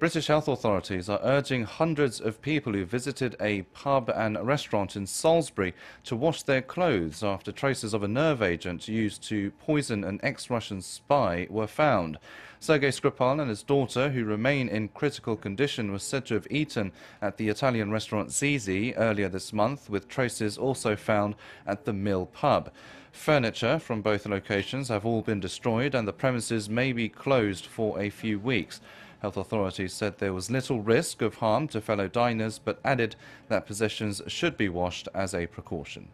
British health authorities are urging hundreds of people who visited a pub and restaurant in Salisbury to wash their clothes after traces of a nerve agent used to poison an ex-Russian spy were found. Sergei Skripal and his daughter, who remain in critical condition, were said to have eaten at the Italian restaurant Zizzi earlier this month, with traces also found at the Mill pub. Furniture from both locations have all been destroyed and the premises may be closed for a few weeks. Health authorities said there was little risk of harm to fellow diners but added that possessions should be washed as a precaution.